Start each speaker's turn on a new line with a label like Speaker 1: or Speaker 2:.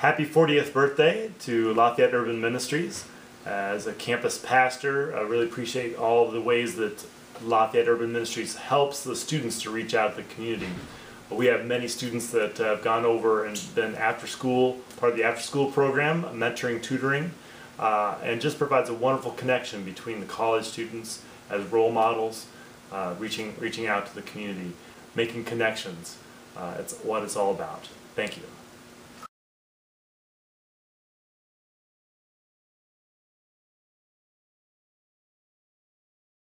Speaker 1: happy 40th birthday to Lafayette Urban Ministries. As a campus pastor, I really appreciate all the ways that Lafayette Urban Ministries helps the students to reach out to the community. We have many students that have gone over and been after school, part of the after school program, mentoring, tutoring, uh, and just provides a wonderful connection between the college students as role models, uh, reaching, reaching out to the community, making connections. Uh, it's what it's all about. Thank you.